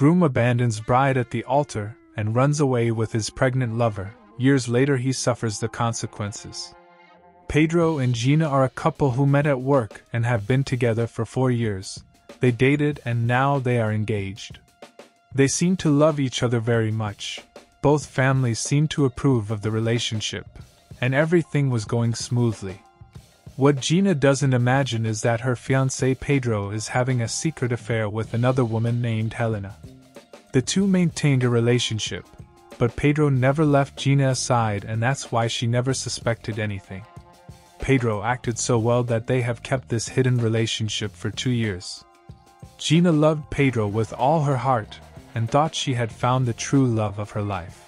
Groom abandons bride at the altar and runs away with his pregnant lover. Years later, he suffers the consequences. Pedro and Gina are a couple who met at work and have been together for four years. They dated and now they are engaged. They seem to love each other very much. Both families seem to approve of the relationship, and everything was going smoothly. What Gina doesn't imagine is that her fiance Pedro is having a secret affair with another woman named Helena. The two maintained a relationship, but Pedro never left Gina aside, and that's why she never suspected anything. Pedro acted so well that they have kept this hidden relationship for two years. Gina loved Pedro with all her heart and thought she had found the true love of her life.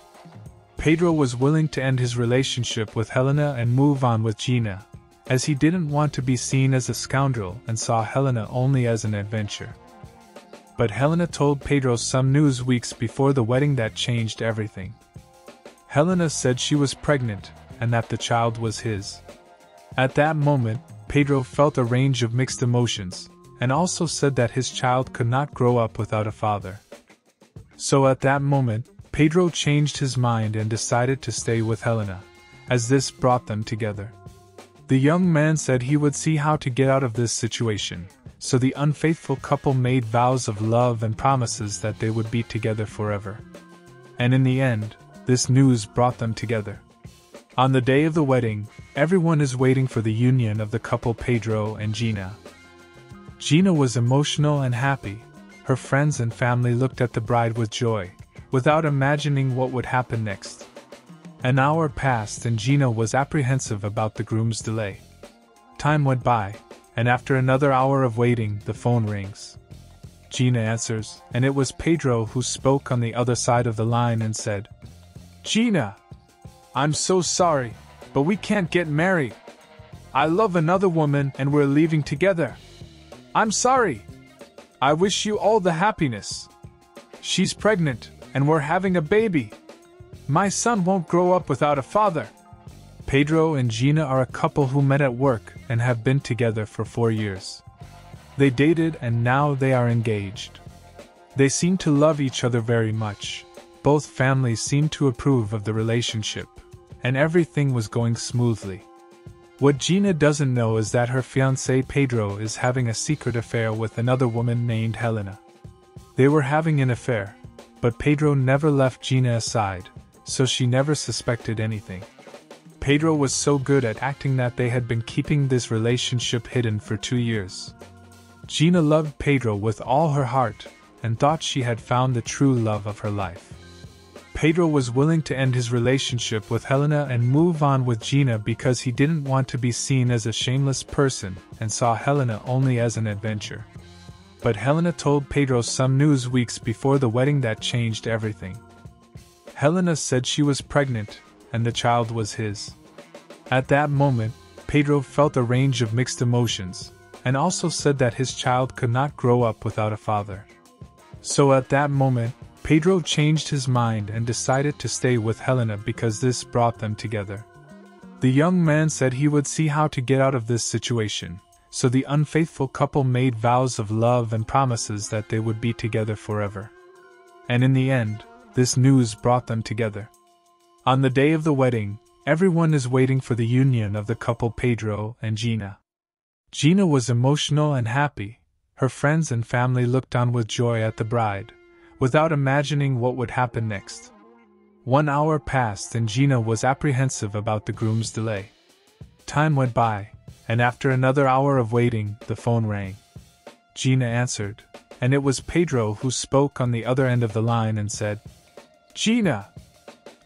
Pedro was willing to end his relationship with Helena and move on with Gina, as he didn't want to be seen as a scoundrel and saw Helena only as an adventure. But Helena told Pedro some news weeks before the wedding that changed everything. Helena said she was pregnant and that the child was his. At that moment, Pedro felt a range of mixed emotions, and also said that his child could not grow up without a father. So at that moment, Pedro changed his mind and decided to stay with Helena, as this brought them together. The young man said he would see how to get out of this situation, so the unfaithful couple made vows of love and promises that they would be together forever. And in the end, this news brought them together. On the day of the wedding, everyone is waiting for the union of the couple Pedro and Gina. Gina was emotional and happy. Her friends and family looked at the bride with joy, without imagining what would happen next. An hour passed and Gina was apprehensive about the groom's delay. Time went by, and after another hour of waiting, the phone rings. Gina answers, and it was Pedro who spoke on the other side of the line and said, Gina, I'm so sorry, but we can't get married. I love another woman and we're leaving together. I'm sorry. I wish you all the happiness. She's pregnant, and we're having a baby. My son won't grow up without a father. Pedro and Gina are a couple who met at work and have been together for four years. They dated and now they are engaged. They seem to love each other very much. Both families seem to approve of the relationship and everything was going smoothly. What Gina doesn't know is that her fiance Pedro is having a secret affair with another woman named Helena. They were having an affair, but Pedro never left Gina aside, so she never suspected anything. Pedro was so good at acting that they had been keeping this relationship hidden for two years. Gina loved Pedro with all her heart and thought she had found the true love of her life. Pedro was willing to end his relationship with Helena and move on with Gina because he didn't want to be seen as a shameless person and saw Helena only as an adventure. But Helena told Pedro some news weeks before the wedding that changed everything. Helena said she was pregnant and the child was his. At that moment, Pedro felt a range of mixed emotions and also said that his child could not grow up without a father. So at that moment, Pedro changed his mind and decided to stay with Helena because this brought them together. The young man said he would see how to get out of this situation, so the unfaithful couple made vows of love and promises that they would be together forever. And in the end, this news brought them together. On the day of the wedding, everyone is waiting for the union of the couple Pedro and Gina. Gina was emotional and happy. Her friends and family looked on with joy at the bride, without imagining what would happen next. One hour passed and Gina was apprehensive about the groom's delay. Time went by, and after another hour of waiting, the phone rang. Gina answered, and it was Pedro who spoke on the other end of the line and said, Gina,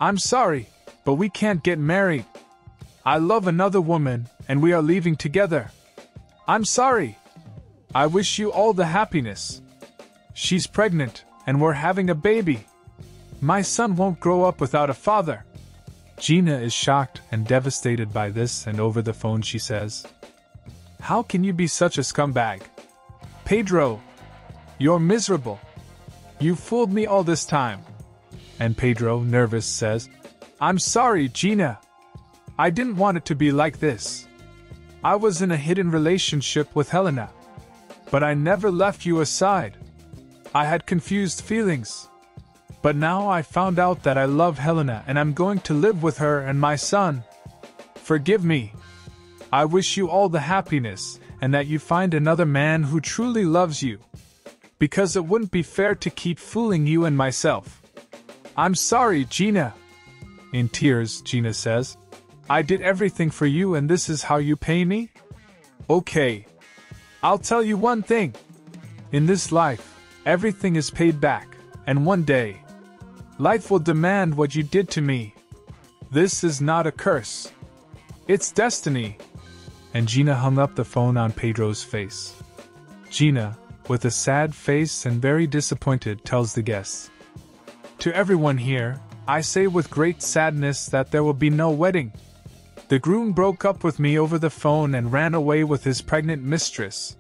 I'm sorry, but we can't get married. I love another woman, and we are leaving together. I'm sorry. I wish you all the happiness. She's pregnant, and we're having a baby. My son won't grow up without a father. Gina is shocked and devastated by this, and over the phone she says, How can you be such a scumbag? Pedro, you're miserable. You fooled me all this time. And Pedro, nervous, says, I'm sorry, Gina. I didn't want it to be like this. I was in a hidden relationship with Helena. But I never left you aside. I had confused feelings. But now I found out that I love Helena and I'm going to live with her and my son. Forgive me. I wish you all the happiness and that you find another man who truly loves you. Because it wouldn't be fair to keep fooling you and myself. I'm sorry, Gina. In tears, Gina says. I did everything for you and this is how you pay me? Okay. I'll tell you one thing. In this life, everything is paid back, and one day, life will demand what you did to me. This is not a curse. It's destiny. And Gina hung up the phone on Pedro's face. Gina, with a sad face and very disappointed, tells the guests To everyone here, I say with great sadness that there will be no wedding. The groom broke up with me over the phone and ran away with his pregnant mistress.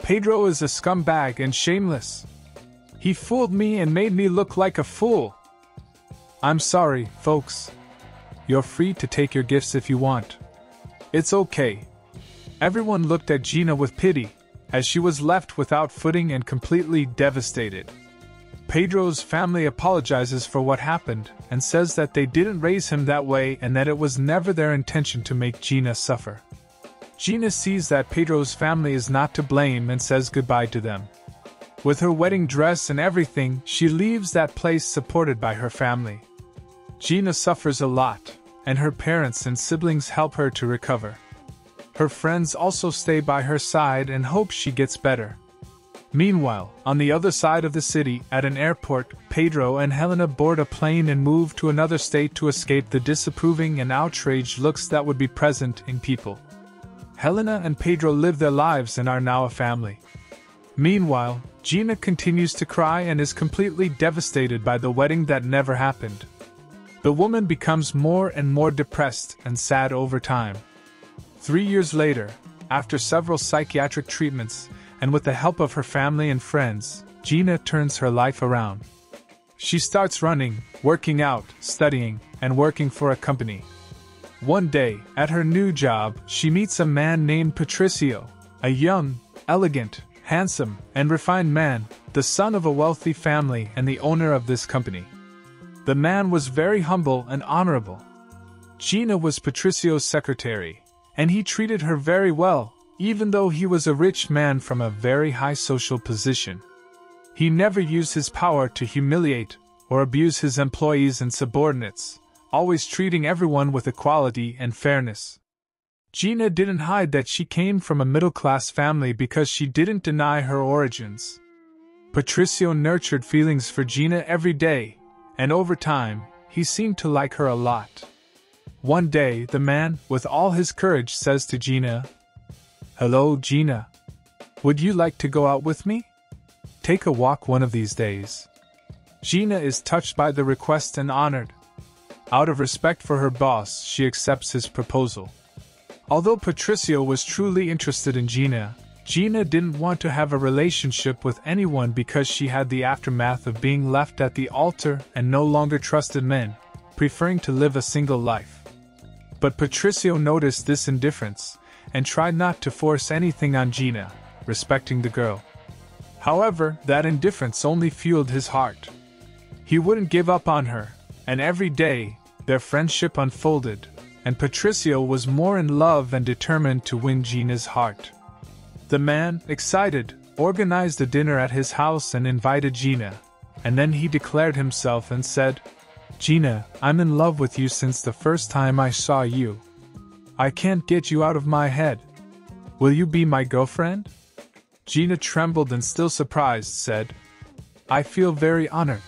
Pedro is a scumbag and shameless. He fooled me and made me look like a fool. I'm sorry, folks. You're free to take your gifts if you want. It's okay. Everyone looked at Gina with pity, as she was left without footing and completely devastated. Pedro's family apologizes for what happened and says that they didn't raise him that way and that it was never their intention to make Gina suffer. Gina sees that Pedro's family is not to blame and says goodbye to them. With her wedding dress and everything, she leaves that place supported by her family. Gina suffers a lot, and her parents and siblings help her to recover. Her friends also stay by her side and hope she gets better. Meanwhile, on the other side of the city, at an airport, Pedro and Helena board a plane and move to another state to escape the disapproving and outraged looks that would be present in people. Helena and Pedro live their lives and are now a family. Meanwhile, Gina continues to cry and is completely devastated by the wedding that never happened. The woman becomes more and more depressed and sad over time. Three years later, after several psychiatric treatments, and with the help of her family and friends, Gina turns her life around. She starts running, working out, studying, and working for a company. One day, at her new job, she meets a man named Patricio, a young, elegant, handsome, and refined man, the son of a wealthy family and the owner of this company. The man was very humble and honorable. Gina was Patricio's secretary, and he treated her very well, even though he was a rich man from a very high social position. He never used his power to humiliate or abuse his employees and subordinates, always treating everyone with equality and fairness. Gina didn't hide that she came from a middle class family because she didn't deny her origins. Patricio nurtured feelings for Gina every day, and over time, he seemed to like her a lot. One day, the man, with all his courage, says to Gina, Hello, Gina. Would you like to go out with me? Take a walk one of these days. Gina is touched by the request and honored. Out of respect for her boss, she accepts his proposal. Although Patricio was truly interested in Gina, Gina didn't want to have a relationship with anyone because she had the aftermath of being left at the altar and no longer trusted men, preferring to live a single life. But Patricio noticed this indifference and tried not to force anything on Gina, respecting the girl. However, that indifference only fueled his heart. He wouldn't give up on her, and every day, their friendship unfolded, and Patricio was more in love and determined to win Gina's heart. The man, excited, organized a dinner at his house and invited Gina, and then he declared himself and said, Gina, I'm in love with you since the first time I saw you. I can't get you out of my head. Will you be my girlfriend? Gina trembled and, still surprised, said, I feel very honored.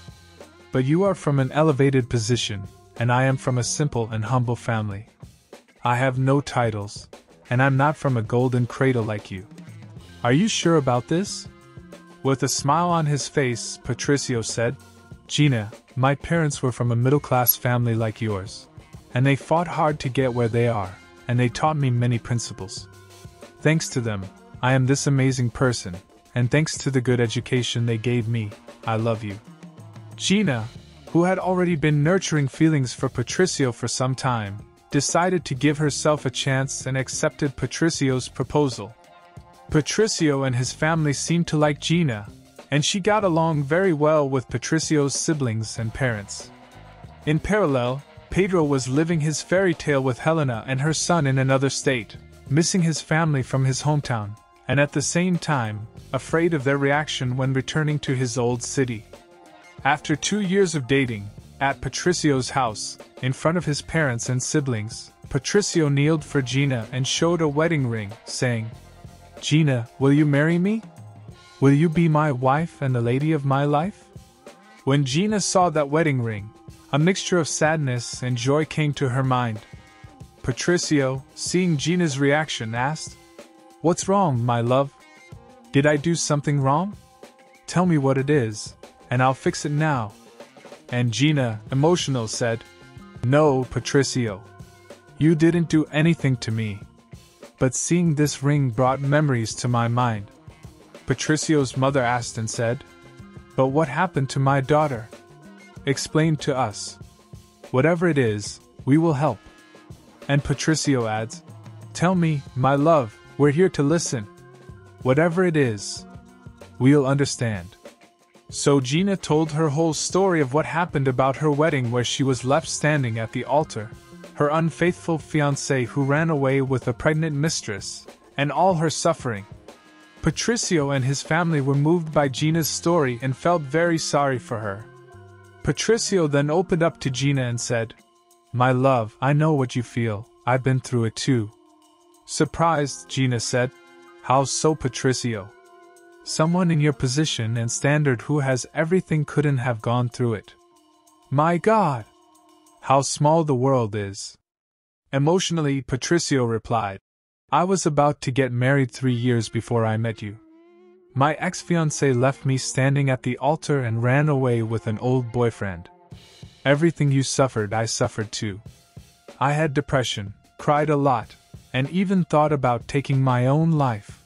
But you are from an elevated position, and I am from a simple and humble family. I have no titles, and I'm not from a golden cradle like you. Are you sure about this? With a smile on his face, Patricio said, Gina, my parents were from a middle class family like yours, and they fought hard to get where they are and they taught me many principles. Thanks to them, I am this amazing person, and thanks to the good education they gave me, I love you. Gina, who had already been nurturing feelings for Patricio for some time, decided to give herself a chance and accepted Patricio's proposal. Patricio and his family seemed to like Gina, and she got along very well with Patricio's siblings and parents. In parallel, Pedro was living his fairy tale with Helena and her son in another state, missing his family from his hometown, and at the same time, afraid of their reaction when returning to his old city. After two years of dating, at Patricio's house, in front of his parents and siblings, Patricio kneeled for Gina and showed a wedding ring, saying, Gina, will you marry me? Will you be my wife and the lady of my life? When Gina saw that wedding ring, a mixture of sadness and joy came to her mind. Patricio, seeing Gina's reaction, asked, What's wrong, my love? Did I do something wrong? Tell me what it is, and I'll fix it now. And Gina, emotional, said, No, Patricio. You didn't do anything to me. But seeing this ring brought memories to my mind. Patricio's mother asked and said, But what happened to my daughter? Explain to us. Whatever it is, we will help. And Patricio adds, Tell me, my love, we're here to listen. Whatever it is, we'll understand. So Gina told her whole story of what happened about her wedding where she was left standing at the altar, her unfaithful fiancé who ran away with a pregnant mistress, and all her suffering. Patricio and his family were moved by Gina's story and felt very sorry for her. Patricio then opened up to Gina and said, My love, I know what you feel, I've been through it too. Surprised, Gina said, How so, Patricio? Someone in your position and standard who has everything couldn't have gone through it. My God! How small the world is. Emotionally, Patricio replied, I was about to get married three years before I met you. My ex fiancee left me standing at the altar and ran away with an old boyfriend. Everything you suffered, I suffered too. I had depression, cried a lot, and even thought about taking my own life.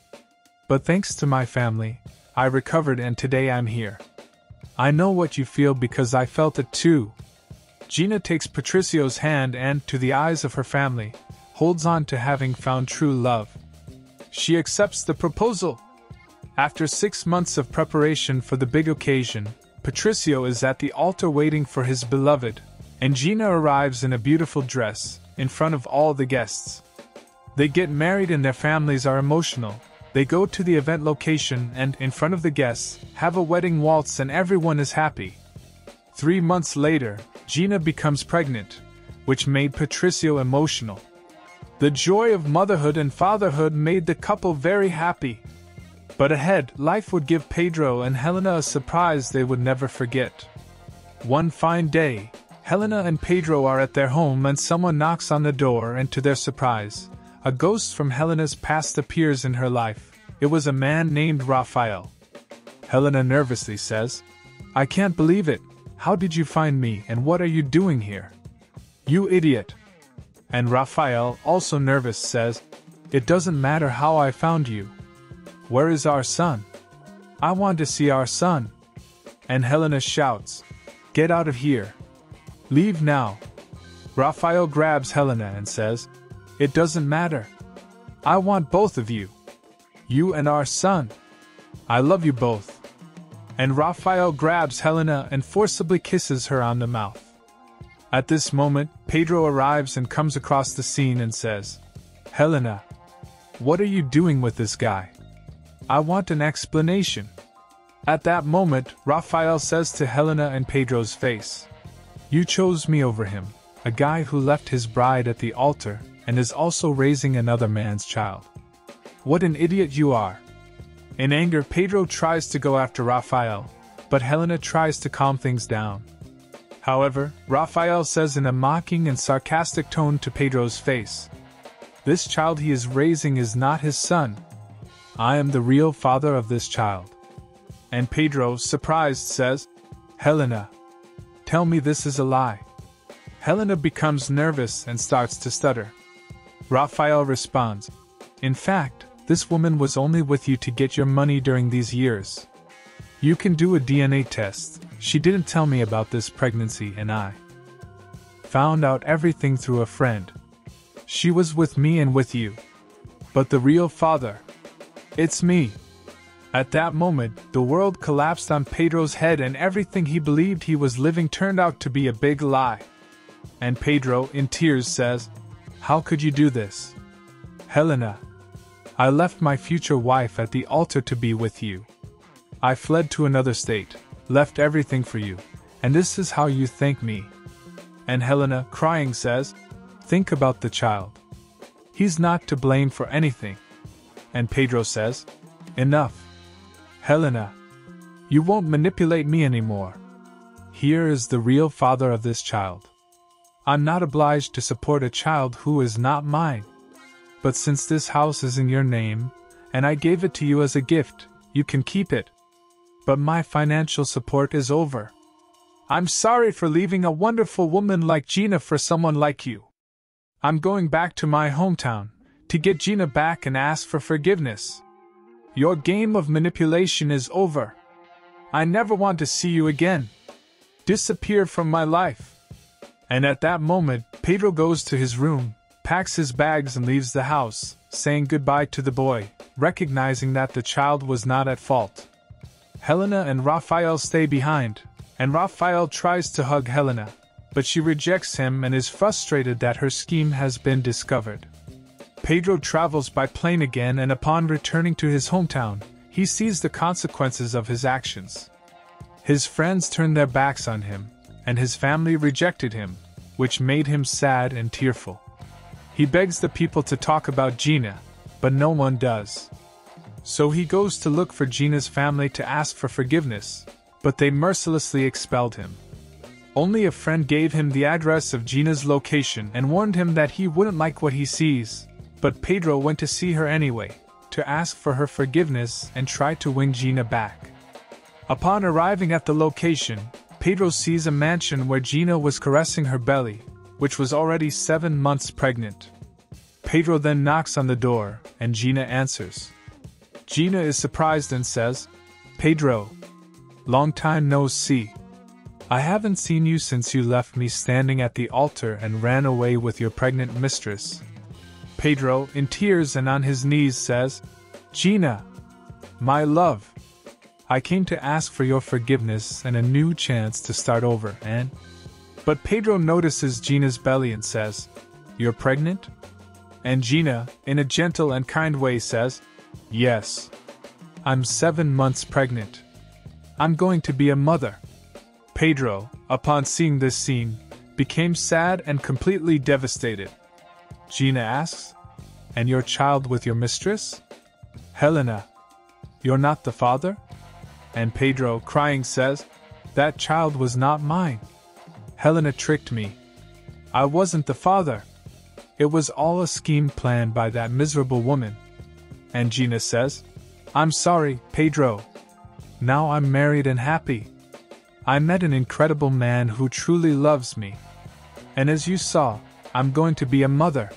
But thanks to my family, I recovered and today I'm here. I know what you feel because I felt it too. Gina takes Patricio's hand and, to the eyes of her family, holds on to having found true love. She accepts the proposal. After six months of preparation for the big occasion, Patricio is at the altar waiting for his beloved, and Gina arrives in a beautiful dress, in front of all the guests. They get married and their families are emotional. They go to the event location and, in front of the guests, have a wedding waltz and everyone is happy. Three months later, Gina becomes pregnant, which made Patricio emotional. The joy of motherhood and fatherhood made the couple very happy. But ahead, life would give Pedro and Helena a surprise they would never forget. One fine day, Helena and Pedro are at their home and someone knocks on the door, and to their surprise, a ghost from Helena's past appears in her life. It was a man named Raphael. Helena nervously says, I can't believe it. How did you find me and what are you doing here? You idiot, and Raphael, also nervous, says, It doesn't matter how I found you. Where is our son? I want to see our son. And Helena shouts, Get out of here. Leave now. Raphael grabs Helena and says, It doesn't matter. I want both of you. You and our son. I love you both. And Raphael grabs Helena and forcibly kisses her on the mouth. At this moment, Pedro arrives and comes across the scene and says, Helena, what are you doing with this guy? I want an explanation. At that moment, Raphael says to Helena and Pedro's face, You chose me over him, a guy who left his bride at the altar and is also raising another man's child. What an idiot you are! In anger, Pedro tries to go after Raphael, but Helena tries to calm things down. However, Raphael says in a mocking and sarcastic tone to Pedro's face This child he is raising is not his son. I am the real father of this child. And Pedro, surprised, says, Helena, tell me this is a lie. Helena becomes nervous and starts to stutter. Raphael responds, In fact, this woman was only with you to get your money during these years. You can do a DNA test. She didn't tell me about this pregnancy, and I found out everything through a friend. She was with me and with you. But the real father, it's me. At that moment, the world collapsed on Pedro's head and everything he believed he was living turned out to be a big lie. And Pedro, in tears, says, How could you do this? Helena, I left my future wife at the altar to be with you. I fled to another state, left everything for you, and this is how you thank me. And Helena, crying, says, Think about the child. He's not to blame for anything. And Pedro says, Enough. Helena, you won't manipulate me anymore. Here is the real father of this child. I'm not obliged to support a child who is not mine. But since this house is in your name, and I gave it to you as a gift, you can keep it. But my financial support is over. I'm sorry for leaving a wonderful woman like Gina for someone like you. I'm going back to my hometown to get Gina back and ask for forgiveness. Your game of manipulation is over. I never want to see you again. Disappear from my life. And at that moment, Pedro goes to his room, packs his bags, and leaves the house, saying goodbye to the boy, recognizing that the child was not at fault. Helena and Raphael stay behind, and Raphael tries to hug Helena, but she rejects him and is frustrated that her scheme has been discovered. Pedro travels by plane again, and upon returning to his hometown, he sees the consequences of his actions. His friends turned their backs on him, and his family rejected him, which made him sad and tearful. He begs the people to talk about Gina, but no one does. So he goes to look for Gina's family to ask for forgiveness, but they mercilessly expelled him. Only a friend gave him the address of Gina's location and warned him that he wouldn't like what he sees, but Pedro went to see her anyway, to ask for her forgiveness and try to win Gina back. Upon arriving at the location, Pedro sees a mansion where Gina was caressing her belly, which was already seven months pregnant. Pedro then knocks on the door, and Gina answers. Gina is surprised and says, Pedro, long time no see. I haven't seen you since you left me standing at the altar and ran away with your pregnant mistress. Pedro, in tears and on his knees, says, Gina, my love, I came to ask for your forgiveness and a new chance to start over, and. But Pedro notices Gina's belly and says, You're pregnant? And Gina, in a gentle and kind way, says, Yes. I'm seven months pregnant. I'm going to be a mother. Pedro, upon seeing this scene, became sad and completely devastated. Gina asks, And your child with your mistress? Helena, you're not the father? And Pedro, crying, says, That child was not mine. Helena tricked me. I wasn't the father. It was all a scheme planned by that miserable woman. And Gina says, I'm sorry, Pedro. Now I'm married and happy. I met an incredible man who truly loves me. And as you saw, I'm going to be a mother.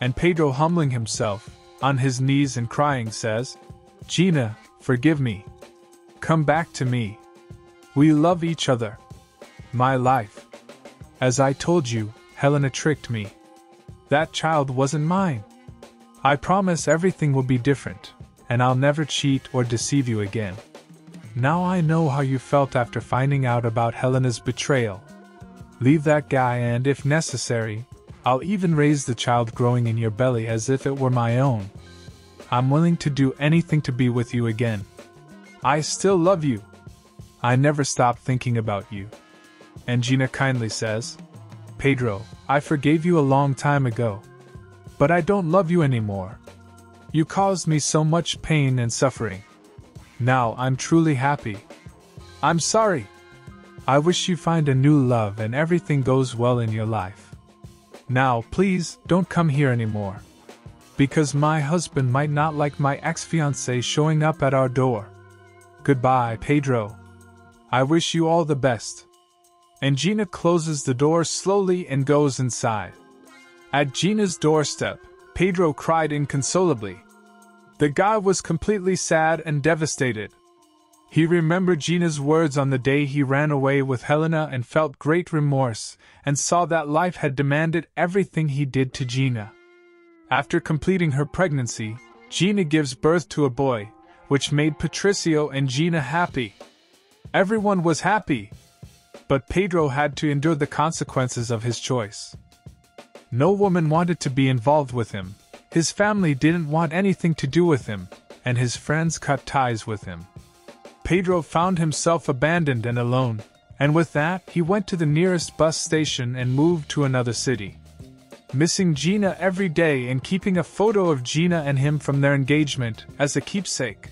And Pedro, humbling himself, on his knees and crying, says, Gina, forgive me. Come back to me. We love each other. My life. As I told you, Helena tricked me. That child wasn't mine. I promise everything will be different, and I'll never cheat or deceive you again. Now I know how you felt after finding out about Helena's betrayal. Leave that guy, and if necessary, I'll even raise the child growing in your belly as if it were my own. I'm willing to do anything to be with you again. I still love you. I never stop thinking about you. And Gina kindly says, Pedro, I forgave you a long time ago. But I don't love you anymore. You caused me so much pain and suffering. Now I'm truly happy. I'm sorry. I wish you find a new love and everything goes well in your life. Now, please, don't come here anymore. Because my husband might not like my ex fiancee showing up at our door. Goodbye, Pedro. I wish you all the best. And Gina closes the door slowly and goes inside. At Gina's doorstep, Pedro cried inconsolably. The guy was completely sad and devastated. He remembered Gina's words on the day he ran away with Helena and felt great remorse, and saw that life had demanded everything he did to Gina. After completing her pregnancy, Gina gives birth to a boy, which made Patricio and Gina happy. Everyone was happy. But Pedro had to endure the consequences of his choice. No woman wanted to be involved with him, his family didn't want anything to do with him, and his friends cut ties with him. Pedro found himself abandoned and alone, and with that, he went to the nearest bus station and moved to another city. Missing Gina every day and keeping a photo of Gina and him from their engagement as a keepsake.